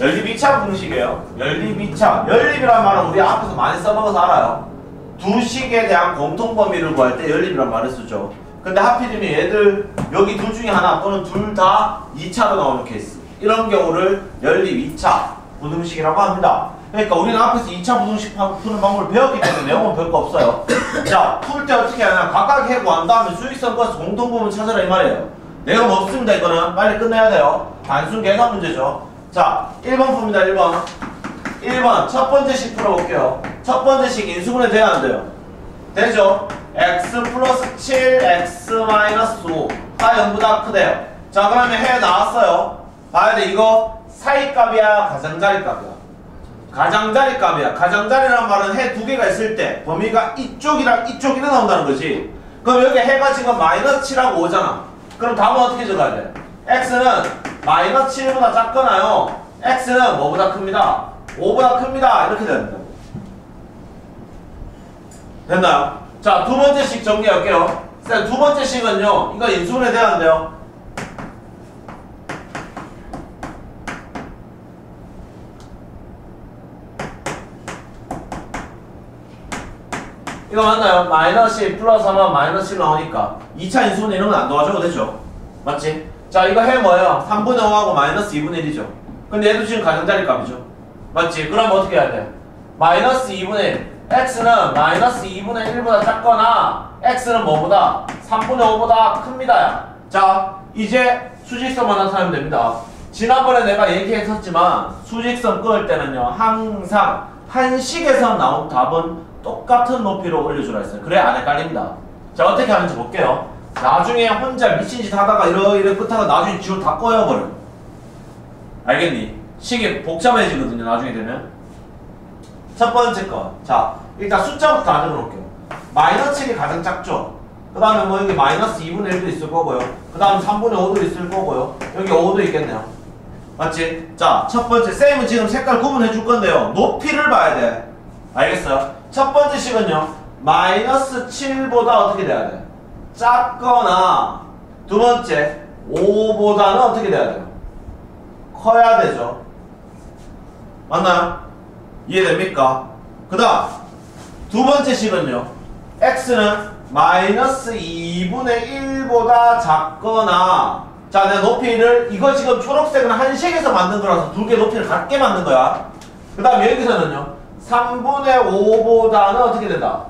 연립 2차 부등식이에요. 연립 2차. 연립이란 말은 우리 앞에서 많이 써먹어서 알아요. 두 식에 대한 공통 범위를 구할 때 연립이란 말을 쓰죠. 근데 하필이면 얘들 여기 둘 중에 하나 또는 둘 다 2차로 나오는 케이스. 이런 경우를 연립 2차 부등식이라고 합니다. 그러니까 우리는 앞에서 2차 부등식 푸는 방법을 배웠기 때문에 내용은 별거 없어요. 자, 풀 때 어떻게 하냐. 각각 해 구한 다음에 수직선 플러스 공통 부분 찾아라 이 말이에요. 내용 없습니다 이거는. 빨리 끝내야 돼요. 단순 계산 문제죠. 자, 1번 풉니다 1번. 1번 첫 번째 식 풀어볼게요. 첫 번째 식 인수분해 돼야 안 돼요? 되죠? x 플러스 7, x 마이너스 5. 다 0보다 크대요. 자, 그러면 해 나왔어요. 봐야 돼. 이거 사이값이야, 가장자리 값이야. 가장자리 값이야. 가장자리란 말은 해 두 개가 있을 때 범위가 이쪽이랑 이쪽이 나온다는 거지. 그럼 여기 해가 지금 마이너스 7하고 5잖아. 그럼 답은 어떻게 적어야 돼? x는 마이너스 7보다 작거나요. x는 뭐보다 큽니다. 5보다 큽니다. 이렇게 됩니다. 됐나요? 자, 두 번째 식 정리할게요. 쌤, 두 번째 식은요, 이거 인수분해 돼요? 이거 맞나요? 마이너스 1 플러스 하면 마이너스 1 나오니까 2차 인수분해 이런 건 안 도와줘도 되죠? 맞지? 자, 이거 해 뭐예요? 3분의 5하고 마이너스 2분의 1이죠. 근데 얘도 지금 가장자리 값이죠. 맞지? 그럼 어떻게 해야 돼? 마이너스 2분의 1 x는 마이너스 2분의 1보다 작거나 x는 뭐보다 3분의 5보다 큽니다. 자 이제 수직선만 나타내면 됩니다. 지난번에 내가 얘기했었지만 수직선 끊을 때는요 항상 한 식에서 나온 답은 똑같은 높이로 올려주라 했어요. 그래 안 헷갈립니다. 자 어떻게 하는지 볼게요. 나중에 혼자 미친 짓 하다가 이러이러 끝하고 나중에 지울 다 꺼여버려. 알겠니? 식이 복잡해지거든요 나중에 되면. 첫 번째 거. 자, 일단 숫자부터 다 적어놓을게요. 마이너스 7이 가장 작죠? 그 다음에 뭐 여기 마이너스 2분의 1도 있을 거고요. 그 다음 3분의 5도 있을 거고요. 여기 5도 있겠네요. 맞지? 자, 첫 번째. 쌤은 지금 색깔 구분해 줄 건데요. 높이를 봐야 돼. 알겠어요? 첫 번째 식은요. 마이너스 7보다 어떻게 돼야 돼? 작거나 두 번째 5보다는 어떻게 돼야 돼요? 커야 되죠. 맞나요? 이해됩니까? 그 다음 두 번째 식은요. x는 마이너스 2분의 1보다 작거나 자, 내 높이를 이거 지금 초록색은 한 식에서 만든 거라서 두 개 높이를 같게 만든 거야. 그 다음 여기서는요. 3분의 5보다는 어떻게 된다?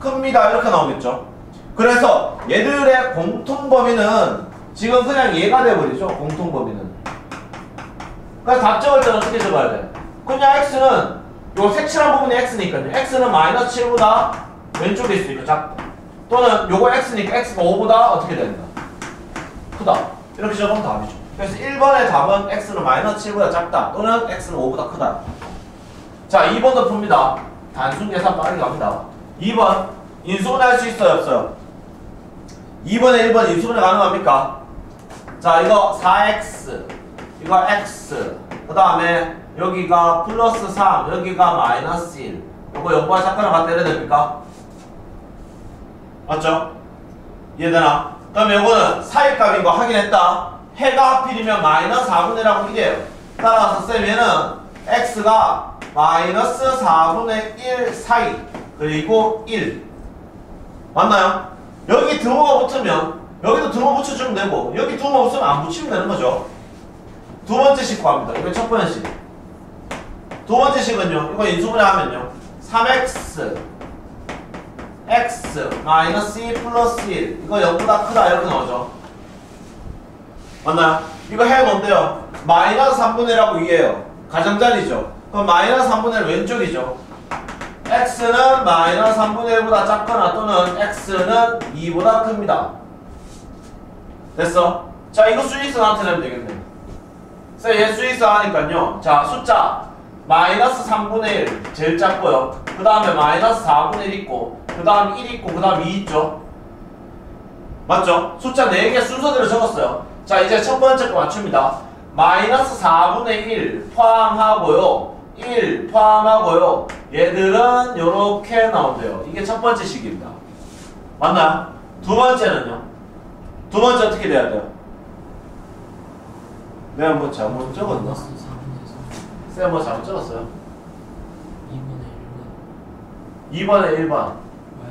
큽니다. 이렇게 나오겠죠. 그래서 얘들의 공통 범위는 지금 그냥 얘가 돼버리죠. 공통 범위는. 그래서 답 적을 때는 어떻게 적어야 돼? 그냥 x는 요 색칠한 부분이 x니까요. x는 마이너스 7보다 왼쪽에 있으니까 작다. 또는 요거 x니까 x가 5보다 어떻게 된다? 크다. 이렇게 적으면 답이죠. 그래서 1번의 답은 x는 마이너스 7보다 작다. 또는 x는 5보다 크다. 자, 2번도 풉니다. 단순 계산 빠르게 갑니다. 2번 인수분해 할수 있어요? 없어요? 2번에 1번 인수분해 가능합니까? 자, 이거 4x 이거 x 그 다음에 여기가 플러스 3, 여기가 마이너스 1. 이거 연구와 잠깐을 갖다 내야 됩니까? 맞죠? 이해되나? 그럼 이거는 사이값인 거 확인했다. 해가 하필이면 마이너스 4분의 1하고 1이에요. 따라서 쌤 얘는 x가 마이너스 4분의 1 사이 그리고 1 맞나요? 여기 드모가 붙으면 여기도 드모 붙여주면 되고 여기 드모 없으면 안 붙이면 되는 거죠. 두 번째 식 구합니다. 이거 첫 번째 식. 두 번째 식은요. 이거 인수분해 하면요. 3x x 마이너스 2 플러스 1 이거 0보다 크다 이렇게 나오죠. 맞나요? 이거 해 뭔데요? 마이너스 3분의 1하고 2예요. 가장자리죠. 그럼 마이너스 3분의 1 왼쪽이죠. X는 마이너스 3분의 1보다 작거나 또는 x는 2보다 큽니다. 됐어? 자 이거 수직선 나타내면 되겠네. 쌤, 얘 수직선 하니까요. 자 숫자 마이너스 3분의 1 제일 작고요. 그 다음에 마이너스 4분의 1 있고 그 다음 1 있고 그 다음 2 있죠. 맞죠? 숫자 4개 순서대로 적었어요. 자 이제 첫 번째 거 맞춥니다. 마이너스 4분의 1 포함하고요. 1 포함하고요. 얘들은 이렇게 나온대요. 이게 첫 번째 식입니다. 맞나요? 두 번째는요? 두 번째 어떻게 돼야 돼요? 내가 뭐 잘못 적었나? 마이너스 4분의 3쌤뭐 잘못 적었어요? 2분의 2번에 1번 1은 마이너스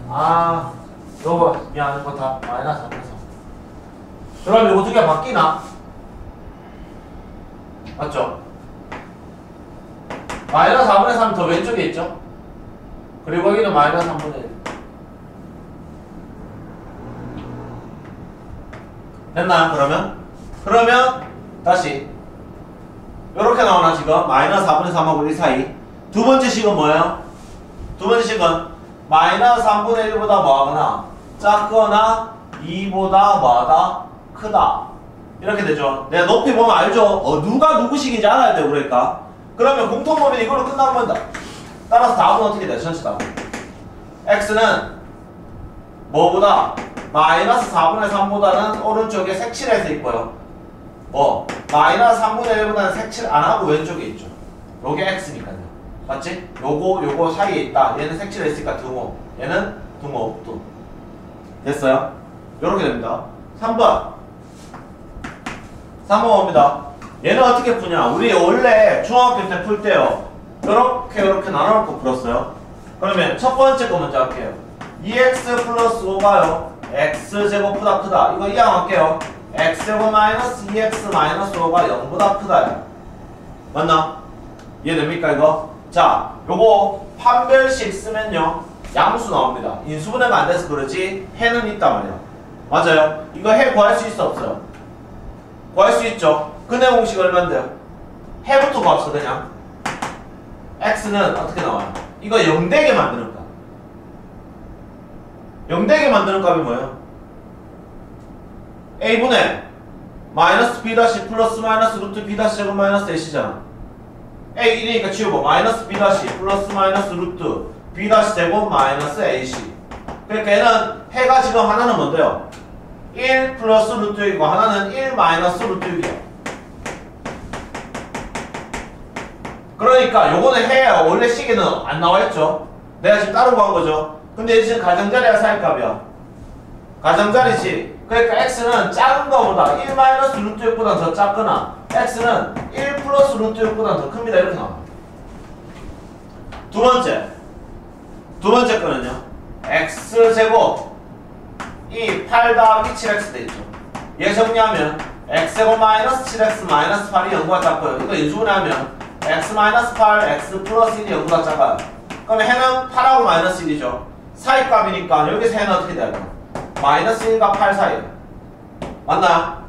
아 요거 미안 이거 다 마이너스 3에서 그럼 요거 두 개 바뀌나? 맞죠? 마이너스 4분의 3이 더 왼쪽에 있죠? 그리고 여기는 마이너스 3분의 1 됐나요 그러면? 그러면 다시. 요렇게 나오나 지금? 마이너스 4분의 3하고 1 사이. 두 번째 식은 뭐예요? 두 번째 식은 마이너스 3분의 1보다 뭐하거나 작거나 2보다 뭐하다? 크다. 이렇게 되죠. 내가 높이 보면 알죠? 어, 누가 누구 식인지 알아야 돼요 그러니까 그러면 공통범위는 이걸로 끝나면 된다. 따라서 답은 어떻게 돼? 전체 답 x는 뭐보다 마이너스 4분의 3보다는 오른쪽에 색칠해서 있고요. 뭐? 마이너스 3분의 1보다는 색칠 안 하고 왼쪽에 있죠. 요게 x니까요. 맞지? 요거 요거 사이에 있다. 얘는 색칠했으니까 등호. 얘는 등호 등 됐어요? 요렇게 됩니다. 3번. 3번 봅니다 얘는 어떻게 푸냐? 우리 원래 중학교 때 풀 때요. 요렇게 요렇게 나눠놓고 풀었어요. 그러면 첫 번째 거 먼저 할게요. 2x 플러스 5가요. X제곱보다 크다. 이거 이항할게요. X제곱 마이너스 2x 마이너스 5가 0보다 크다 맞나? 이해됩니까 이거? 자 요거 판별식 쓰면요. 양수 나옵니다. 인수분해가 안 돼서 그러지 해는 있단 말이야 맞아요? 이거 해 구할 수 있어 없어요? 구할 수 있죠 근해 공식 얼마인데요? 해부터 구합시다 그냥 x는 어떻게 나와요? 이거 0되게 만드는 값 0되게 만드는 값이 뭐예요? a분의 마이너스 b 다시 플러스 마이너스 루트 b 다시 제곱 마이너스 ac잖아 a 1이니까 치우고 마이너스 b 다시 플러스 마이너스 루트 b 다시 제곱 마이너스 ac 그러니까 얘는 해가 지금 하나는 뭔데요? 1 플러스 루트 6이고 하나는 1 마이너스 루트 6이야 그러니까 요거는 해야 원래 시계는 안 나와있죠. 내가 지금 따로 구한 거죠. 근데 얘 지금 가정자리야 사이값이야 가정자리지. 그러니까 x는 작은 거보다 1 마이너스 루트 6보다 더 작거나 x는 1 플러스 루트 6보다 더 큽니다. 이렇게 나와 두 번째. 두 번째 거는요. x제곱 이 8 더하기 7x 돼 있죠. 얘 정리하면 x제곱 마이너스 7x 마이너스 8이 0보다 작고요. 이거 인수분해하면 x 마이너스 8 x 플러스 1이 0보다 작아요 그러면 해는 8하고 마이너스 1이죠 사이값이니까 여기서 해는 어떻게 돼요? 마이너스 1과 8 사이 맞나요?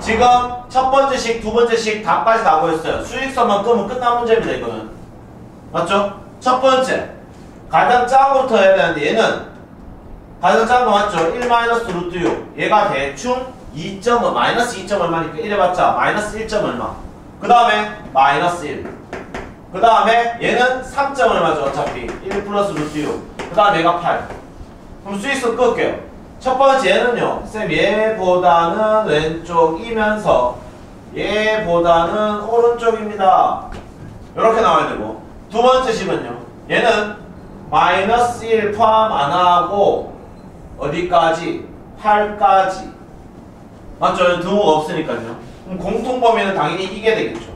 지금 첫 번째 식, 두 번째 식 답까지 다 보였어요. 수익선만 끄면 끝난 문제입니다, 이거는. 맞죠? 첫 번째. 가장 작은 거부터 해야 되는데 얘는 가장 작은 거 맞죠? 1 마이너스 루트 6. 얘가 대충 2점, 마이너스 2점 얼마니까 1 해봤자 마이너스 1점 얼마. 그 다음에 마이너스 1. 그 다음에 얘는 3점 얼마죠, 어차피. 1 플러스 루트 6. 그 다음에 얘가 8. 그럼 수익선 끌게요. 첫 번째 얘는요. 쌤 얘보다는 왼쪽이면서 얘보다는 오른쪽입니다. 이렇게 나와야 되고 두 번째 식은요. 얘는 마이너스 1 포함 안 하고 어디까지? 8까지 맞죠? 등호가 없으니까요. 그럼 공통 범위는 당연히 이게 되겠죠.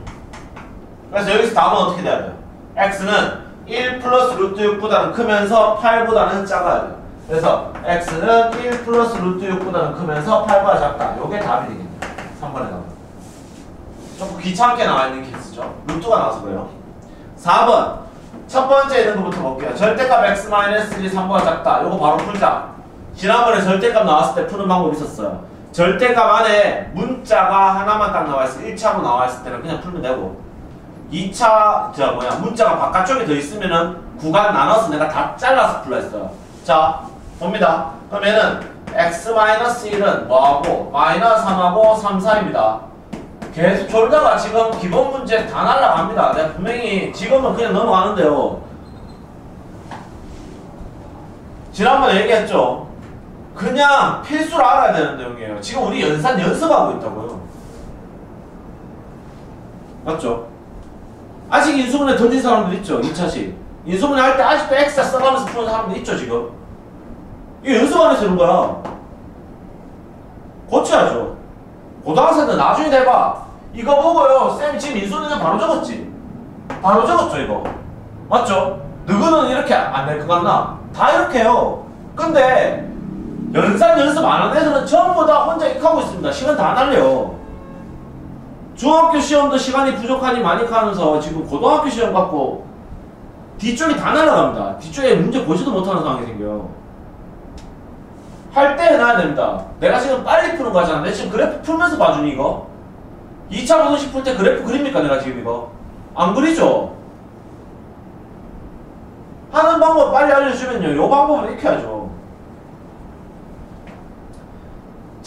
그래서 여기서 답은 어떻게 돼야 돼요? x는 1 플러스 루트 6보다는 크면서 8보다는 작아야 돼요. 그래서 x는 1 플러스 루트 6보다는 크면서 8보다 작다. 요게 답이 되겠네요. 3번에 답은. 조금 귀찮게 나와 있는 케이스죠. 루트가 나와서 그래요. 4번. 첫 번째 있는 것부터 볼게요. 절대값 x 1이 3보다 작다. 요거 바로 풀자. 지난번에 절대값 나왔을 때 푸는 방법이 있었어요. 절대값 안에 문자가 하나만 딱 나와 있어. 1차로 나와 있을 때는 그냥 풀면 되고 2차 저 뭐야 문자가 바깥쪽에 더 있으면은 구간 나눠서 내가 다 잘라서 풀라 했어요. 자, 봅니다. 얘는 x-1은 뭐하고 마이너스 3하고 3, 4입니다. 계속 졸다가 지금 기본 문제 다 날라갑니다. 내가 분명히 지금은 그냥 넘어가는데요. 지난번에 얘기했죠. 그냥 필수로 알아야 되는 내용이에요. 지금 우리 연산 연습하고 있다고요. 맞죠? 아직 인수분해 던진 사람들 있죠. 2차식. 인수분해 할때 아직도 X자 써가면서 푸는 사람들 있죠, 지금. 이거 연습 안 해서 이런 거야. 고쳐야죠. 고등학생들 나중에 대봐. 이거 보고요. 쌤이 지금 인수는 바로 적었지. 바로 적었죠 이거. 맞죠? 누구는 이렇게 안 될 것 같나? 다 이렇게 해요. 근데 연산 연습 안 하는 애들은 전부 다 혼자 익하고 있습니다. 시간 다 날려요. 중학교 시험도 시간이 부족하니 많이 가면서 지금 고등학교 시험 갖고 뒤쪽이 다 날아갑니다. 뒤쪽에 문제 보지도 못하는 상황이 생겨요. 할 때 해놔야 됩니다. 내가 지금 빨리 푸는 거잖아. 내가 지금 그래프 풀면서 봐주니 이거? 2차 부등식 풀 때 그래프 그립니까 내가 지금 이거? 안 그리죠? 하는 방법 빨리 알려주면요. 요 방법을 익혀야죠.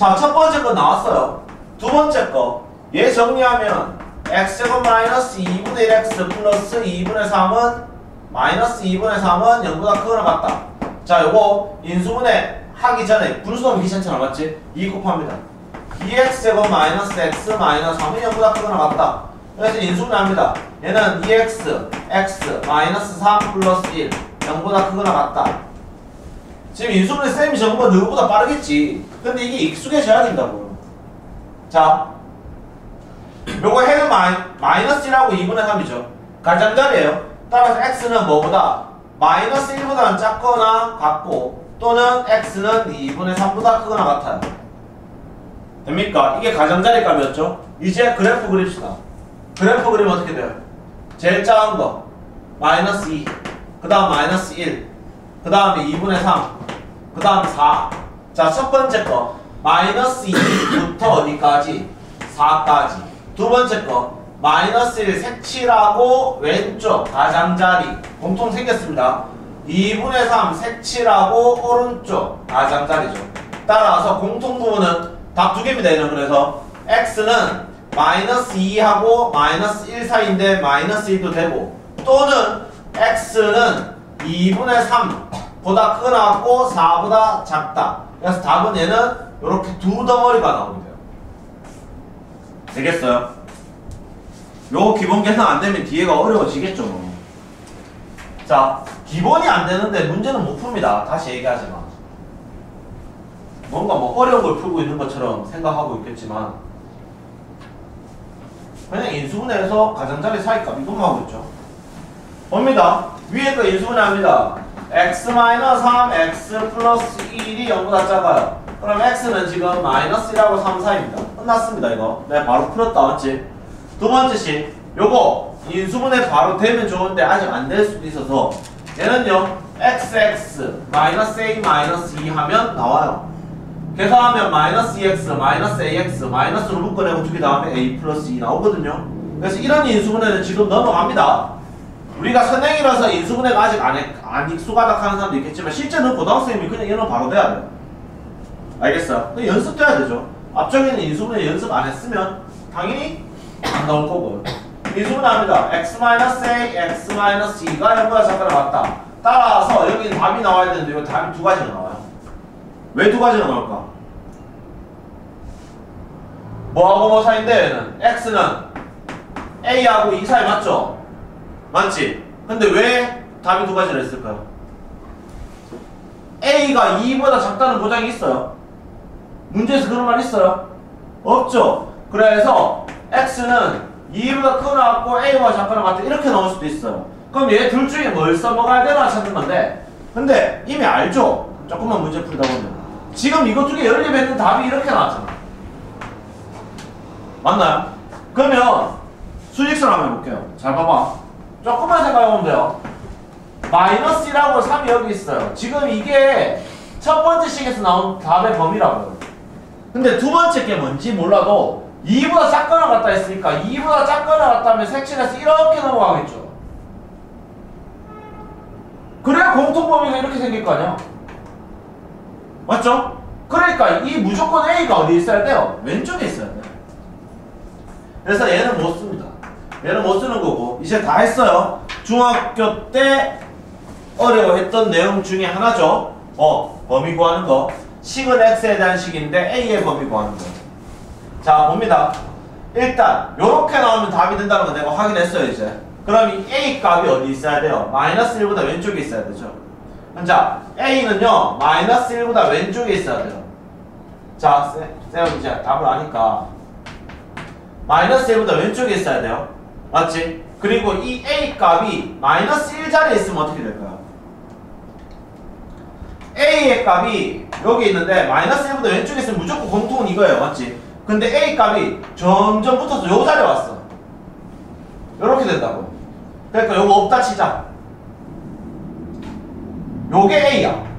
자, 첫 번째 거 나왔어요. 두 번째 거. 얘 정리하면 x제곱 마이너스 2분의 1x 플러스 2분의 3은 마이너스 2분의 3은 0보다 크거나 같다. 자, 요거 인수분해 하기 전에 분수하면 귀찮잖아. 맞지? 2 곱합니다. 2x제곱 마이너스 x 마이너스 3은 0보다 크거나 같다. 그래서 인수분해 합니다. 얘는 2x, x 마이너스 3 플러스 1 0보다 크거나 같다. 지금 인수분해 쌤이 적은 건 너보다 빠르겠지. 근데 이게 익숙해져야 된다고요. 자, 요거 해는 마이, 마이너스 1하고 2분의 3이죠. 가장자리예요. 따라서 x는 뭐보다 마이너스 1보다는 작거나 같고 또는 x는 2분의 3보다 크거나 같아요. 됩니까? 이게 가장자리 값이었죠? 이제 그래프 그립시다. 그래프 그리면 어떻게 돼요? 제일 작은 거 마이너스 2, 그 다음 마이너스 1, 그 다음에 2분의 3, 그 다음 4. 자, 첫 번째 거 마이너스 2부터 어디까지? 4까지. 두 번째 거 마이너스 1 색칠하고 왼쪽 가장자리 공통 생겼습니다. 2분의 3 색칠하고 오른쪽 가장자리죠. 따라서 공통 부분은 답 두 개입니다. 얘는 그래서 x는 마이너스 2하고 마이너스 1 사이인데 마이너스 1도 되고 또는 x는 2분의 3보다 크거나 같고 4보다 작다. 그래서 답은 얘는 이렇게 두 덩어리가 나오게 돼요. 되겠어요? 요 기본 계산 안 되면 뒤에가 어려워지겠죠. 뭐. 자, 기본이 안 되는데 문제는 못 풉니다. 다시 얘기하지만. 뭔가 뭐 어려운 걸 풀고 있는 것처럼 생각하고 있겠지만 그냥 인수분해에서 가장자리 사이값 이것만 하고 있죠. 봅니다. 위에 거 인수분해 합니다. x-3, x 플러스 1이 0보다 작아요. 그럼 x는 지금 마이너스 1하고 3 사이입니다. 끝났습니다 이거. 내가 바로 풀었다 맞지? 두 번째 식 요거 인수분해 바로 되면 좋은데 아직 안 될 수도 있어서 얘는요 xx 마이너스 a 마이너스 2 하면 나와요. 계산하면 마이너스 2x 마이너스 ax 마이너스로 묶어내고 두개 다음에 a 플러스 2 나오거든요. 그래서 이런 인수분해는 지금 넘어갑니다. 우리가 선행이라서 인수분해가 아직 안, 해, 안 익숙하다 하는 사람도 있겠지만 실제는 고등학생이 그냥 얘는 바로 돼야 돼요. 알겠어? 그 연습돼야 되죠. 앞쪽에는 인수분해 연습 안 했으면 당연히 안 나올 거고. 인수분해합니다. x-a, x-2가 0보다 작거나 같다. 따라서 여기 답이 나와야 되는데 이 답이 두 가지가 나와요. 왜 두 가지가 나올까? 뭐하고 뭐 사이인데 얘는 x는 a하고 2 사이 맞죠? 맞지? 근데 왜 답이 두 가지를 했을까요? a가 2보다 작다는 보장이 있어요. 문제에서 그런 말 있어요? 없죠? 그래서 x는 2보다 크거나 같고 a보다 작거나 같다 이렇게 나올 수도 있어요. 그럼 얘 둘 중에 뭘 써먹어야 되나 찾는 건데 근데 이미 알죠? 조금만 문제 풀다 보면 지금 이거 두개 연립했는 답이 이렇게 나왔잖아. 맞나요? 그러면 수직선 한번 해볼게요. 잘 봐봐. 조금만 생각해보면 돼요. 마이너스 1하고 3이 여기 있어요. 지금 이게 첫 번째 식에서 나온 답의 범위라고요. 근데 두 번째 게 뭔지 몰라도 2보다 작거나 같다 했으니까 2보다 작거나 같다면 색칠해서 이렇게 넘어가겠죠. 그래야 공통 범위가 이렇게 생길 거 아니야. 맞죠? 그러니까 이 무조건 A가 어디 있어야 돼요? 왼쪽에 있어야 돼요. 그래서 얘는 못 씁니다. 얘는 못 쓰는 거고 이제 다 했어요. 중학교 때 어려워했던 내용 중에 하나죠. 어, 범위 구하는 거. 식은 x에 대한 식인데 a의 범위 구하는 거. 자, 봅니다. 일단 요렇게 나오면 답이 된다는 거 내가 확인했어요, 이제. 그럼 이 a 값이 어디 있어야 돼요? 마이너스 1보다 왼쪽에 있어야 되죠. 자, a는요. 마이너스 1보다 왼쪽에 있어야 돼요. 자, 쌤, 쌤 이제 답을 아니까 마이너스 1보다 왼쪽에 있어야 돼요. 맞지? 그리고 이 A 값이 마이너스 1자리에 있으면 어떻게 될까요? A의 값이 여기 있는데 마이너스 1보다 왼쪽에 있으면 무조건 공통은 이거예요. 맞지? 근데 A 값이 점점 붙어서 요 자리에 왔어. 요렇게 된다고. 그러니까 요거 없다 치자. 요게 A야.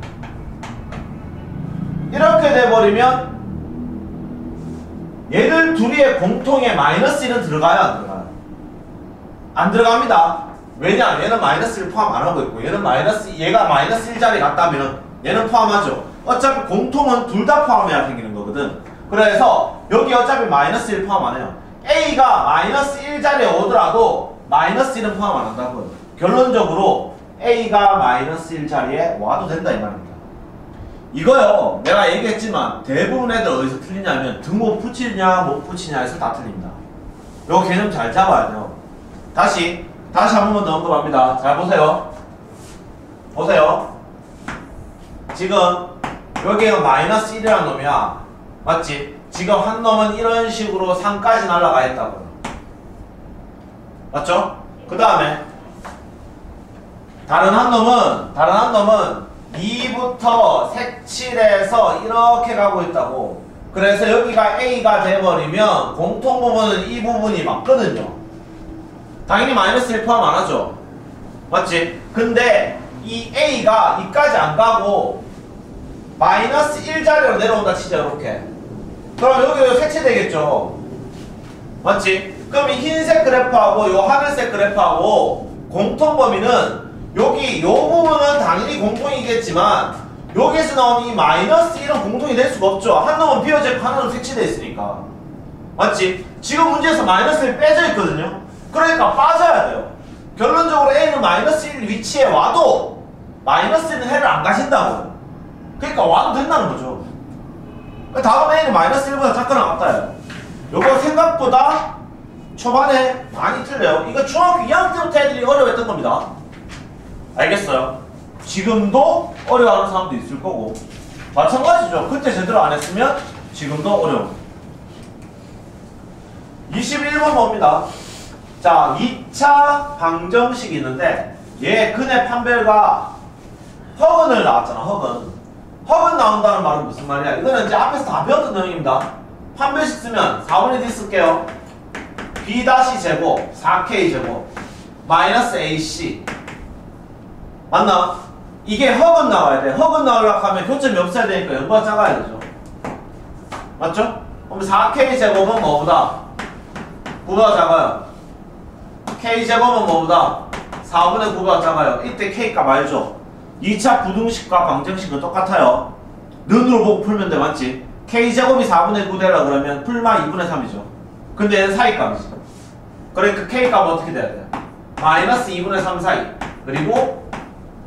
이렇게 돼버리면 얘들 둘이의 공통의 마이너스 1은 들어가요 안 들어가요? 안 들어갑니다. 왜냐? 얘는 마이너스 1 포함 안 하고 있고 얘는 마이너스 얘가 마이너스 1자리 갔다면 얘는 포함하죠. 어차피 공통은 둘 다 포함해야 생기는 거거든. 그래서 여기 어차피 마이너스 1 포함 안 해요. A가 마이너스 1자리에 오더라도 마이너스 1은 포함 안 한다고요. 결론적으로 A가 마이너스 1자리에 와도 된다 이 말입니다. 이거요 내가 얘기했지만 대부분 애들 어디서 틀리냐면 등호 붙이냐 못 붙이냐에서 다 틀립니다. 요 개념 잘 잡아야 돼요. 다시 다시 한 번만 더 언급합니다. 잘 보세요. 보세요. 지금 여기가 마이너스 1이라는 놈이야. 맞지? 지금 한 놈은 이런 식으로 3까지 날아가 있다고요. 맞죠? 그 다음에 다른 한 놈은 다른 한 놈은 2부터 색칠해서 이렇게 가고 있다고. 그래서 여기가 A가 돼버리면 공통 부분은 이 부분이 맞거든요. 당연히 마이너스 1 포함 안 하죠. 맞지? 근데 이 A가 이까지 안 가고 마이너스 1자리로 내려온다 치자 이렇게. 그럼 여기가 색칠되겠죠. 맞지? 그럼 이 흰색 그래프하고 요 하늘색 그래프하고 공통 범위는 여기 요 부분은 당연히 공통이겠지만 여기에서 나오는 이 마이너스 1은 공통이 될 수가 없죠. 한 놈은 비어졌고 한 놈은 색칠되어 있으니까. 맞지? 지금 문제에서 마이너스 1 빼져 있거든요. 그러니까 빠져야 돼요. 결론적으로 A는 마이너스 1 위치에 와도 마이너스 1은 해를 안 가신다고. 그러니까 와도 된다는 거죠. 다음 A는 마이너스 1보다 작거나 같다요. 요거 생각보다 초반에 많이 틀려요. 이거 중학교 2학년 때부터 애들이 어려워했던 겁니다. 알겠어요? 지금도 어려워하는 사람도 있을 거고 마찬가지죠. 그때 제대로 안 했으면 지금도 어려워. 21번 봅니다. 자, 2차 방정식이 있는데 얘 근의 판별과 허근을 나왔잖아. 허근. 허근 나온다는 말은 무슨 말이야? 이거는 이제 앞에서 다 배웠던 내용입니다. 판별식 쓰면 4분의 D 쓸게요. B 다시 제곱 4K 제곱 마이너스 AC 맞나? 이게 허근 나와야 돼. 허근 나오려고 하면 교점이 없어야 되니까 연보가 작아야 되죠. 맞죠? 그럼 4K 제곱은 뭐보다? 9보다 작아요. K 제곱은 뭐보다? 4분의 9보다 작아요. 이때 K 값 알죠? 2차 부등식과 방정식은 똑같아요. 눈으로 보고 풀면 돼, 맞지? K 제곱이 4분의 9 되려 그러면 풀마 2분의 3이죠. 근데 얘는 사이 값이지. 그러니까 K 값은 어떻게 돼야 돼? 마이너스 2분의 3 사이. 그리고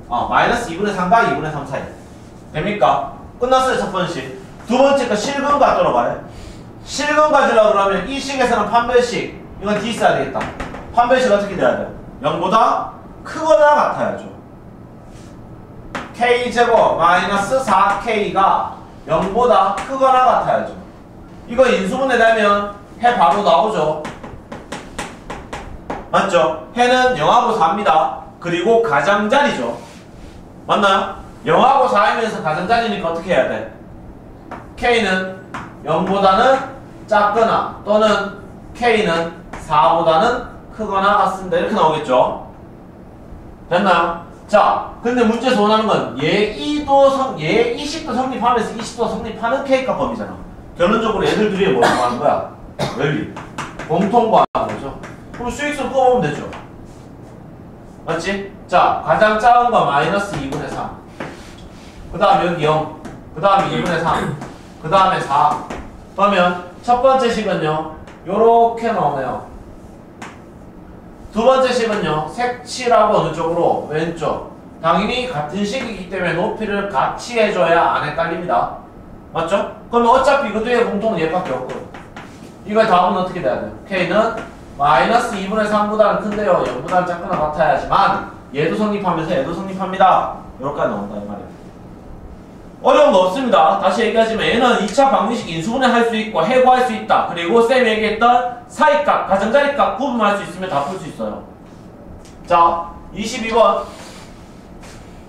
어, 마이너스 2분의 3과 2분의 3 사이. 됩니까? 끝났어요, 첫 번씩. 두 번째 거 실근 갖도록 말해. 실근 가지려고 그러면 이 식에서는 판별식. 이건 D 써야 되겠다. 판별식 어떻게 돼야 돼? 0보다 크거나 같아야죠. K제곱 마이너스 4K가 0보다 크거나 같아야죠. 이거 인수분해 되면 해 바로 나오죠. 맞죠? 해는 0하고 4입니다. 그리고 가장자리죠. 맞나요? 0하고 4이면서 가장자리니까 어떻게 해야 돼? K는 0보다는 작거나 또는 K는 4보다는 크거나 같습니다. 이렇게 나오겠죠? 됐나요? 자, 근데 문제에서 원하는 건 얘2도 성, 얘 20도 성립하면서 20도 성립하는 K값 범위잖아. 결론적으로 얘들 둘이 뭐라고 하는 거야? 원리. 공통과 하는 거죠. 그럼 수익성 뽑으면 되죠. 맞지? 자, 가장 작은 거 마이너스 2분의 3. 그 다음 여기 0. 그 다음에 2분의 3. 그 다음에 4. 그러면 첫 번째 식은요. 요렇게 나오네요. 두 번째 식은요. 색칠하고 어느 쪽으로? 왼쪽. 당연히 같은 식이기 때문에 높이를 같이 해줘야 안 헷갈립니다. 맞죠? 그러면 어차피 이거 뒤에 공통은 얘밖에 없거든. 이거 답은 어떻게 돼야 돼요? K는 마이너스 2분의 3보다는 큰데요. 0보다는 작거나 같아야지만 얘도 성립하면서 얘도 성립합니다. 이렇게 나온다 이 말이에요. 어려운 거 없습니다. 다시 얘기하지만 얘는 2차 방정식 인수분해 할 수 있고 해고할 수 있다. 그리고 쌤이 얘기했던 사이값, 가정자리값 구분할 수 있으면 다 풀 수 있어요. 자, 22번.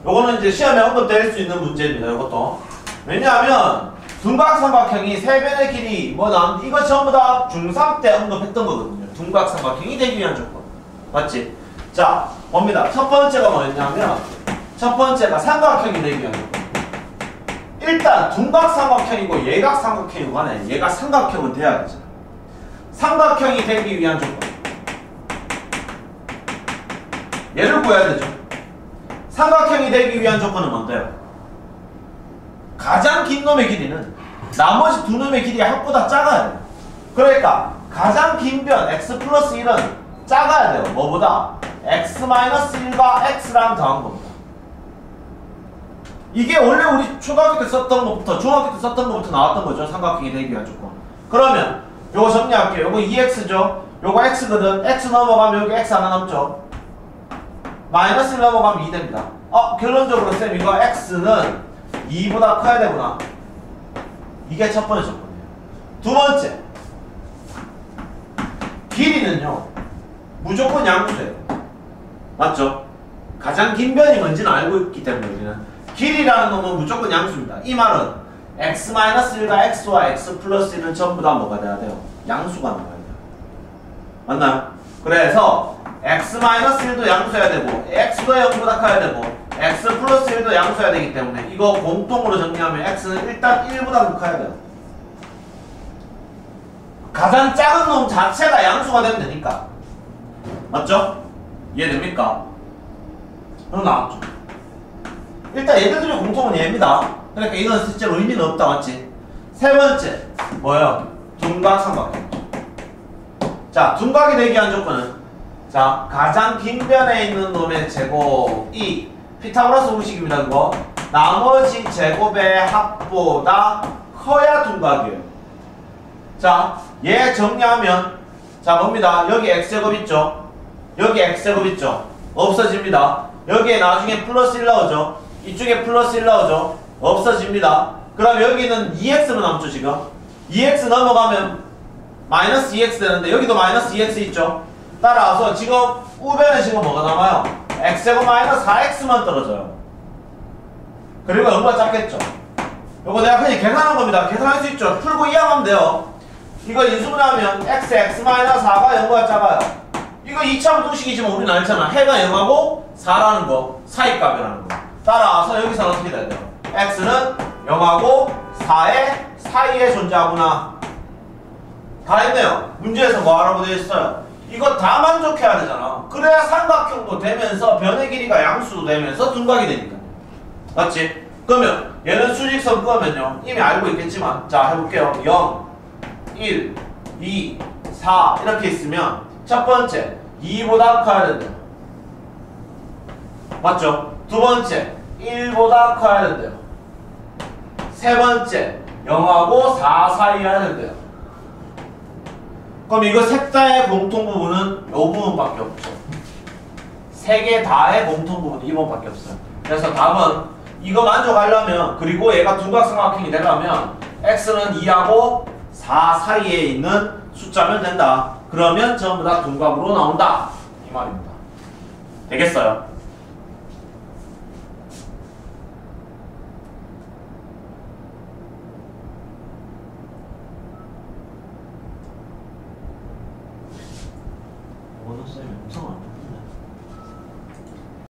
요거는 이제 시험에 언급될 수 있는 문제입니다. 이것도. 왜냐하면 둔각삼각형이 세 변의 길이 뭐 남, 이거 전부 다 중3 때 언급했던 거거든요. 둔각삼각형이 되기 위한 조건. 맞지? 자, 봅니다. 첫 번째가 뭐였냐면 첫 번째가 삼각형이 되기 위한 조건. 일단 둔각삼각형이고 예각삼각형이고 간에 얘가 삼각형은 돼야 되잖아. 삼각형이 되기 위한 조건. 얘를 구해야 되죠. 삼각형이 되기 위한 조건은 뭔데요? 가장 긴 놈의 길이는 나머지 두 놈의 길이의 합보다 작아야 돼요. 그러니까 가장 긴 변 x 플러스 1은 작아야 돼요. 뭐보다? x 마이너스 1과 x랑 더한 겁니다. 이게 원래 우리 초등학교 때 썼던 것부터 중학교 때 썼던 것부터 나왔던 거죠. 되기 위한 조건. 그러면 요거 정리할게요. 요거 2x죠. 요거 x거든. x 넘어가면 여기 x 하나 남죠. 마이너스 1 넘어가면 2 됩니다. 어, 결론적으로 쌤 이거 x는 2보다 커야 되구나. 이게 첫 번째 조건이에요. 두 번째. 길이는요. 무조건 양수예요. 맞죠? 가장 긴 변이 뭔지는 알고 있기 때문에 우리는 길이라는 놈은 무조건 양수입니다. 이 말은 x-1과 x와 x 플러스 1은 전부 다 뭐가 돼야 돼요? 양수가 나와야 돼요. 맞나요? 그래서 x-1도 양수해야 되고 x도 0보다 커야 되고 x 플러스 1도 양수해야 되기 때문에 이거 공통으로 정리하면 x는 일단 1보다 커야 돼요. 가장 작은 놈 자체가 양수가 되면 되니까. 맞죠? 이해됩니까? 그럼 나왔죠. 일단 얘들들이 공통은 얘입니다. 그러니까 이건 실제로 의미는 없다, 맞지? 세 번째, 뭐예요? 둔각 삼각형. 자, 둔각이 되기 위한 조건은 자, 가장 긴 변에 있는 놈의 제곱이 피타고라스 공식입니다, 그거. 나머지 제곱의 합보다 커야 둔각이에요. 자, 얘 정리하면 자, 뭡니다. 여기 x제곱 있죠? 여기 x제곱 있죠? 없어집니다. 여기에 나중에 플러스 1 나오죠? 이쪽에 플러스 1 나오죠? 없어집니다. 그럼 여기는 2x로 남죠, 지금? 2x 넘어가면 마이너스 2x 되는데 여기도 마이너스 2x 있죠? 따라서 지금 우변에 지금 뭐가 남아요? x제곱 마이너스 4x만 떨어져요. 그리고 얼마나 작겠죠? 요거 내가 그냥 계산한 겁니다. 계산할 수 있죠? 풀고 이해하면 돼요. 이거 인수분 하면 x, x 마이너스 4가 0보다 작아요. 이거 2차 부동식이지만 우리는 알잖아. 해가 0하고 4라는 거, 사이값이라는 거. 따라서 여기서는 어떻게 돼야 돼요? x는 0하고 4의 사이에 존재하구나. 다 했네요. 문제에서 뭐 하라고 되어 있어요? 이거 다 만족해야 되잖아. 그래야 삼각형도 되면서 변의 길이가 양수도 되면서 둔각이 되니까. 맞지? 그러면 얘는 수직선 끄면요. 이미 알고 있겠지만 자 해볼게요. 0, 1, 2, 4 이렇게 있으면 첫 번째 2보다 커야 된다. 맞죠? 두 번째 1보다 커야 된대요. 세 번째 0하고 4 사이여야 된대요. 그럼 이거 셋 다의 공통 부분은 이 부분밖에 없죠. 세 개 다의 공통 부분은 이 부분밖에 없어요. 그래서 답은 이거 만족하려면 그리고 얘가 둔각삼각형이 되려면 x는 2하고 4 사이에 있는 숫자면 된다. 그러면 전부 다 둔각으로 나온다. 이 말입니다. 되겠어요?